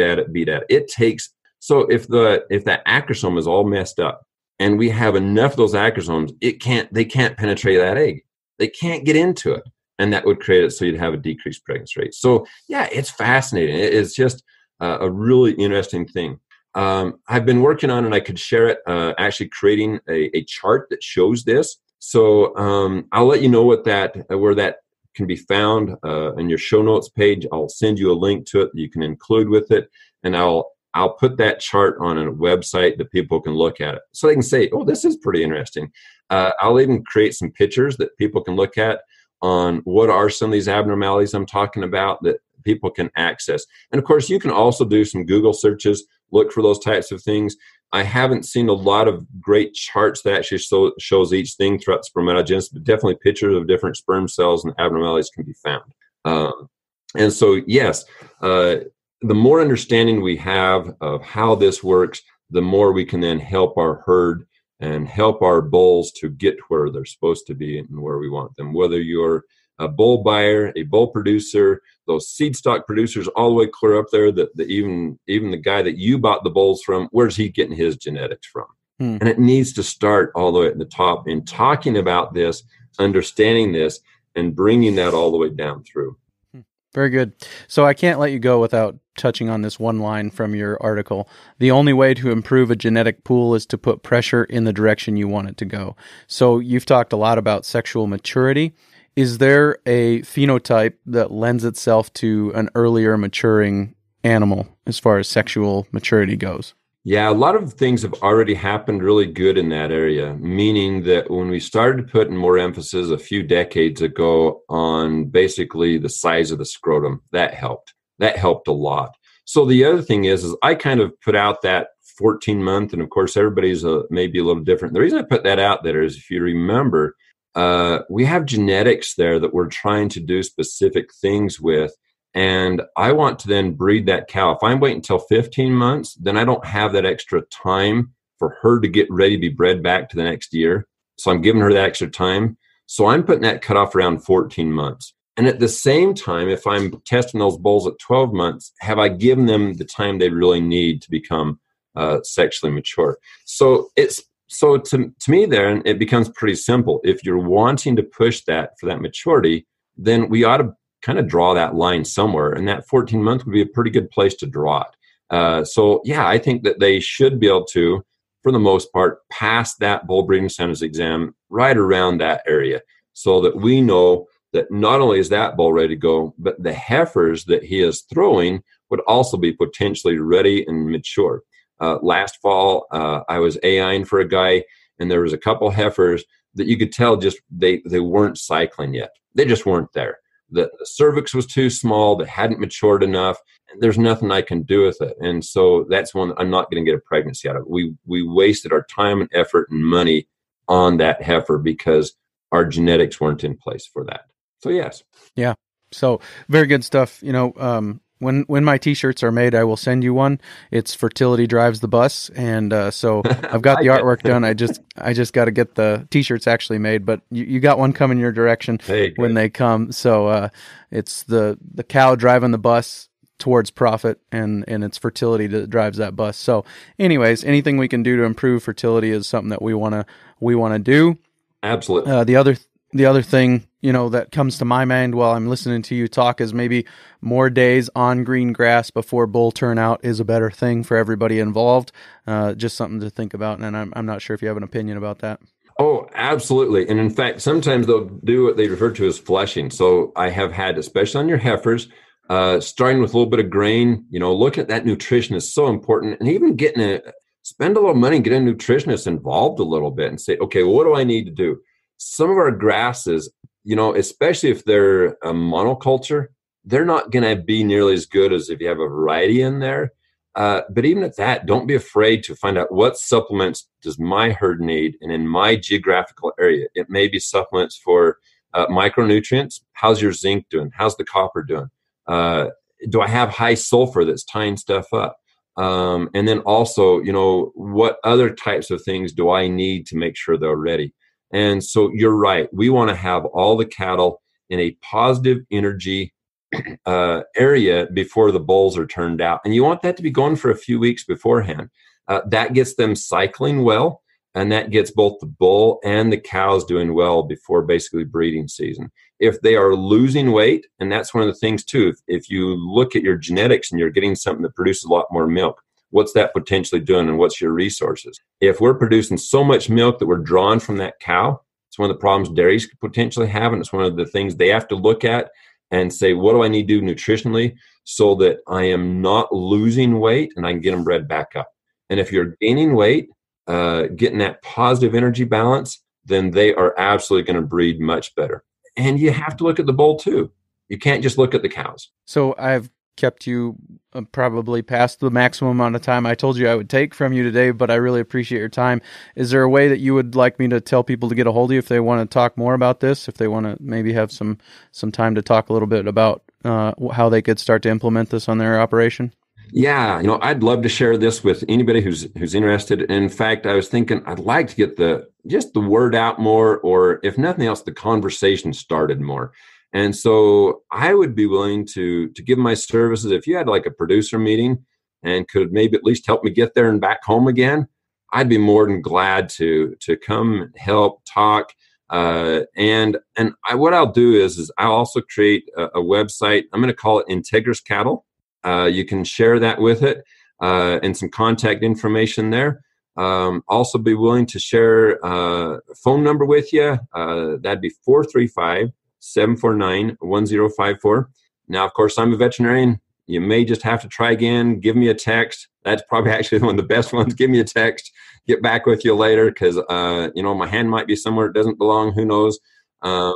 at it, beat at it. It takes so if the if that acrosome is all messed up and we have enough of those acrosomes, it can't they can't penetrate that egg. They can't get into it. And that would create it so you'd have a decreased pregnancy rate. So yeah, it's fascinating. It is just uh, a really interesting thing. Um, I've been working on, and I could share it. Uh, actually, creating a, a, chart that shows this. So um, I'll let you know what that uh, where that can be found uh, in your show notes page. I'll send you a link to it that you can include with it, and I'll I'll put that chart on a website that people can look at it, so they can say, "Oh, this is pretty interesting." Uh, I'll even create some pictures that people can look at on what are some of these abnormalities I'm talking about that people can access. And of course, you can also do some Google searches look for those types of things. I haven't seen a lot of great charts that actually show, shows each thing throughout spermatogenesis, but definitely pictures of different sperm cells and abnormalities can be found. Um, and so, yes, uh, the more understanding we have of how this works, the more we can then help our herd and help our bulls to get where they're supposed to be and where we want them. Whether you're a bull buyer, a bull producer, those seed stock producers all the way clear up there that the, even even the guy that you bought the bulls from, where's he getting his genetics from? Hmm. And it needs to start all the way at the top in talking about this, understanding this, and bringing that all the way down through. Hmm. Very good. So I can't let you go without touching on this one line from your article. The only way to improve a genetic pool is to put pressure in the direction you want it to go. So you've talked a lot about sexual maturity is there a phenotype that lends itself to an earlier maturing animal as far as sexual maturity goes? Yeah, a lot of things have already happened really good in that area, meaning that when we started putting more emphasis a few decades ago on basically the size of the scrotum, that helped. That helped a lot. So the other thing is, is I kind of put out that 14 month, and of course everybody's a, maybe a little different. The reason I put that out there is if you remember, uh, we have genetics there that we're trying to do specific things with. And I want to then breed that cow. If I'm waiting until 15 months, then I don't have that extra time for her to get ready to be bred back to the next year. So I'm giving her that extra time. So I'm putting that cutoff around 14 months. And at the same time, if I'm testing those bulls at 12 months, have I given them the time they really need to become uh, sexually mature? So it's so to, to me there it becomes pretty simple. If you're wanting to push that for that maturity then we ought to kind of draw that line somewhere and that 14 month would be a pretty good place to draw it. Uh, so yeah i think that they should be able to for the most part pass that bull breeding soundness exam right around that area so that we know that not only is that bull ready to go but the heifers that he is throwing would also be potentially ready and mature uh, last fall, uh, I was AIing for a guy, and there was a couple heifers that you could tell just they they weren't cycling yet. They just weren't there. The, the cervix was too small. They hadn't matured enough. And there's nothing I can do with it. And so that's one that I'm not going to get a pregnancy out of. We we wasted our time and effort and money on that heifer because our genetics weren't in place for that. So yes. Yeah. So very good stuff. You know, um, when when my t-shirts are made, I will send you one. It's fertility drives the bus, and uh, so *laughs* I've got the artwork done. I just I just got to get the t-shirts actually made, but you, you got one coming your direction Hey, when they come. So uh, it's the the cow driving the bus towards profit, and and it's fertility that drives that bus. So, anyways, anything we can do to improve fertility is something that we wanna we wanna do. Absolutely. Uh, the other the other thing you know that comes to my mind while I'm listening to you talk is maybe more days on green grass before bull turnout is a better thing for everybody involved. Uh, just something to think about, and I'm I'm not sure if you have an opinion about that. Oh, absolutely. And in fact, sometimes they'll do what they refer to as flushing. So I have had, especially on your heifers, uh, starting with a little bit of grain, you know, looking at that nutrition is so important. And even getting a, spend a little money get a nutritionist involved a little bit and say, okay, well, what do I need to do? Some of our grasses, you know, especially if they're a monoculture, they're not going to be nearly as good as if you have a variety in there. Uh, but even at that, don't be afraid to find out what supplements does my herd need, and in my geographical area, it may be supplements for uh, micronutrients. How's your zinc doing? How's the copper doing? Uh, do I have high sulfur that's tying stuff up? Um, and then also, you know, what other types of things do I need to make sure they're ready? And so you're right. We want to have all the cattle in a positive energy *clears throat* uh, area before the bulls are turned out. And you want that to be going for a few weeks beforehand. Uh, that gets them cycling well, and that gets both the bull and the cows doing well before basically breeding season. If they are losing weight, and that's one of the things too, if, if you look at your genetics and you're getting something that produces a lot more milk, what's that potentially doing and what's your resources? If we're producing so much milk that we're drawing from that cow, it's one of the problems dairies could potentially have, and it's one of the things they have to look at and say, what do I need to do nutritionally so that I am not losing weight and I can get them bred back up? And if you're gaining weight, uh, getting that positive energy balance, then they are absolutely going to breed much better. And you have to look at the bull too. You can't just look at the cows. So I've kept you uh, probably past the maximum amount of time I told you I would take from you today, but I really appreciate your time. Is there a way that you would like me to tell people to get a hold of you if they want to talk more about this? If they want to maybe have some some time to talk a little bit about uh, how they could start to implement this on their operation? Yeah, you know, I'd love to share this with anybody who's who's interested. In fact, I was thinking I'd like to get the just the word out more, or if nothing else, the conversation started more. And so I would be willing to to give my services if you had like a producer meeting and could maybe at least help me get there and back home again. I'd be more than glad to to come help talk. Uh, and and I, what I'll do is is I'll also create a, a website. I'm going to call it Integris Cattle. Uh, you can share that with it uh, and some contact information there. Um, also, be willing to share uh, a phone number with you. Uh, that'd be 435 749 1054. Now, of course, I'm a veterinarian. You may just have to try again. Give me a text. That's probably *laughs* actually one of the best ones. Give me a text. Get back with you later because, uh, you know, my hand might be somewhere it doesn't belong. Who knows? Uh,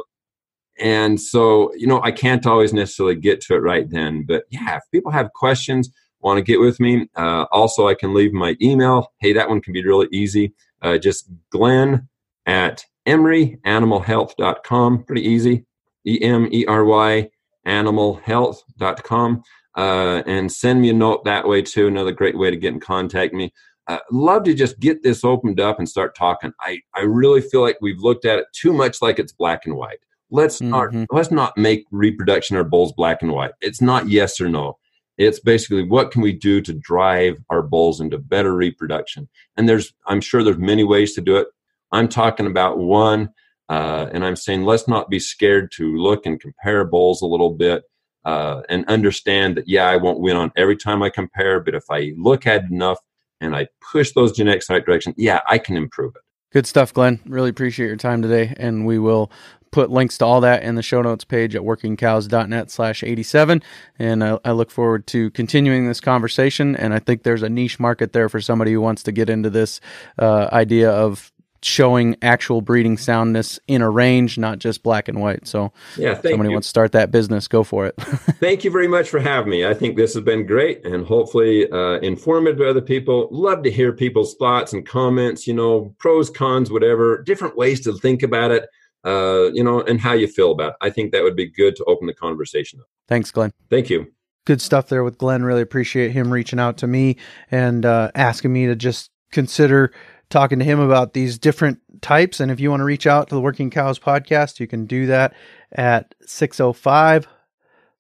and so, you know, I can't always necessarily get to it right then. But yeah, if people have questions, want to get with me, uh, also I can leave my email. Hey, that one can be really easy. Uh, just Glen at emeryanimalhealth.com. Pretty easy. E M E R Y animalhealth.com. Uh, and send me a note that way too. Another great way to get in contact me. Uh, love to just get this opened up and start talking. I, I really feel like we've looked at it too much like it's black and white. Let's not Mhm. let's not make reproduction or bulls black and white. It's not yes or no. It's basically what can we do to drive our bulls into better reproduction. And there's I'm sure there's many ways to do it. I'm talking about one, uh, and I'm saying let's not be scared to look and compare bulls a little bit uh, and understand that yeah, I won't win on every time I compare, but if I look at enough and I push those genetics in the right direction, yeah, I can improve it. Good stuff, Glen. Really appreciate your time today, and we will put links to all that in the show notes page at workingcows.net slash 87 and I, I look forward to continuing this conversation and i think there's a niche market there for somebody who wants to get into this uh, idea of showing actual breeding soundness in a range not just black and white so Yeah, thank somebody you. wants to start that business go for it *laughs* Thank you very much for having me. I think this has been great and hopefully uh, informative to other people. Love to hear people's thoughts and comments, you know, pros, cons, whatever, different ways to think about it. uh, you know, and how you feel about it. I think that would be good to open the conversation up. Thanks, Glen. Thank you. Good stuff there with Glen. Really appreciate him reaching out to me and uh, asking me to just consider talking to him about these different types. And if you want to reach out to the Working Cows podcast, you can do that at 605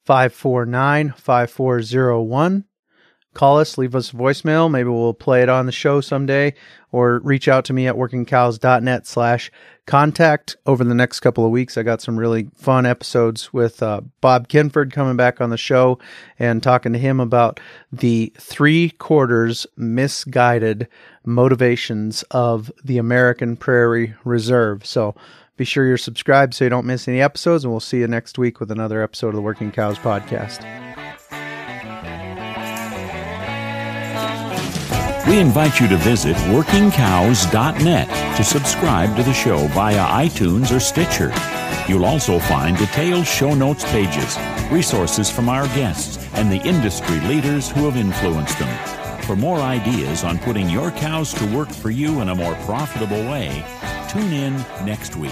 549 5401. Call us, leave us a voicemail. Maybe we'll play it on the show someday or reach out to me at workingcows.net slash contact over the next couple of weeks. I got some really fun episodes with uh, Bob Kinford coming back on the show and talking to him about the three quarters misguided motivations of the American Prairie Reserve. So be sure you're subscribed so you don't miss any episodes, and we'll see you next week with another episode of the Working Cows podcast. We invite you to visit workingcows.net to subscribe to the show via iTunes or Stitcher. You'll also find detailed show notes pages, resources from our guests, and the industry leaders who have influenced them. For more ideas on putting your cows to work for you in a more profitable way, tune in next week.